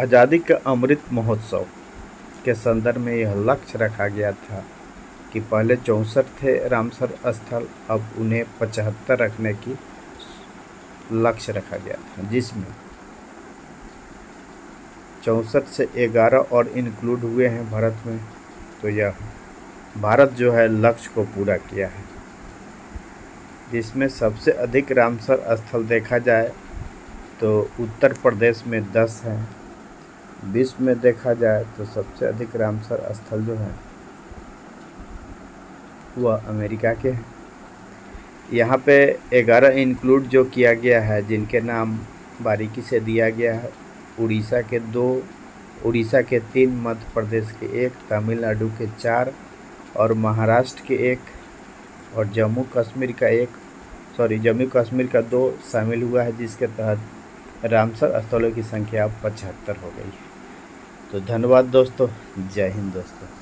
आज़ादी का अमृत महोत्सव के संदर्भ में यह लक्ष्य रखा गया था कि पहले चौंसठ थे रामसर स्थल, अब उन्हें पचहत्तर रखने की लक्ष्य रखा गया था, जिसमें चौंसठ से ग्यारह और इंक्लूड हुए हैं भारत में। तो यह भारत जो है लक्ष्य को पूरा किया है। जिसमें सबसे अधिक रामसर स्थल देखा जाए तो उत्तर प्रदेश में दस हैं विश्व में देखा जाए तो सबसे अधिक रामसर स्थल जो है, वह अमेरिका के हैं। यहाँ पे ग्यारह इंक्लूड जो किया गया है, जिनके नाम बारीकी से दिया गया है, उड़ीसा के दो, उड़ीसा के तीन, मध्य प्रदेश के एक, तमिलनाडु के चार और महाराष्ट्र के एक और जम्मू कश्मीर का एक सॉरी जम्मू कश्मीर का दो शामिल हुआ है, जिसके तहत रामसर स्थलों की संख्या अब पचहत्तर हो गई। है तो धन्यवाद दोस्तों। जय हिंद दोस्तों।